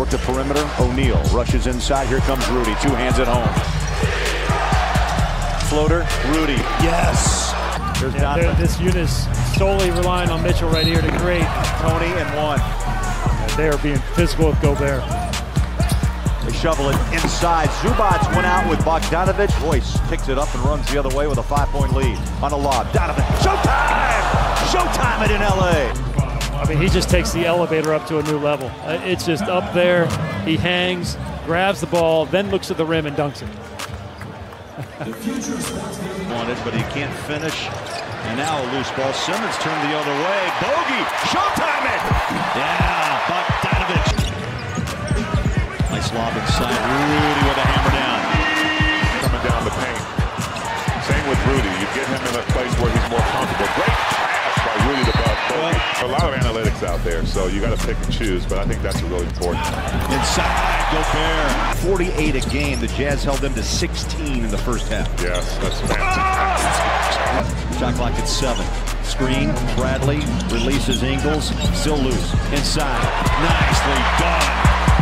work the perimeter. O'Neale rushes inside. Here comes Rudy. Two hands at home. Floater. Rudy. Yes. There's Yeah, Donovan. this unit is solely relying on Mitchell right here to create. Tony and one. And They are being physical with Gobert. They shovel it inside. Zubac went out with Bogdanovich. Royce picks it up and runs the other way with a five-point lead on a lob. Donovan. Showtime! Showtime it in L.A. I mean, he just takes the elevator up to a new level. Uh, It's just up there. He hangs, grabs the ball, then looks at the rim and dunks it. wanted, but he can't finish. And now a loose ball. Simmons turned the other way. Bogey, showtime it! Yeah, Bogdanovich. Nice lob inside. Rudy with a hammer down. Out there, so you got to pick and choose, but I think that's really important. Inside, Gobert. 48 a game. The Jazz held them to 16 in the first half. Yes, that's fantastic. Ah! Shot clock at seven. Screen, Bradley releases Ingles, still loose. Inside, nicely done.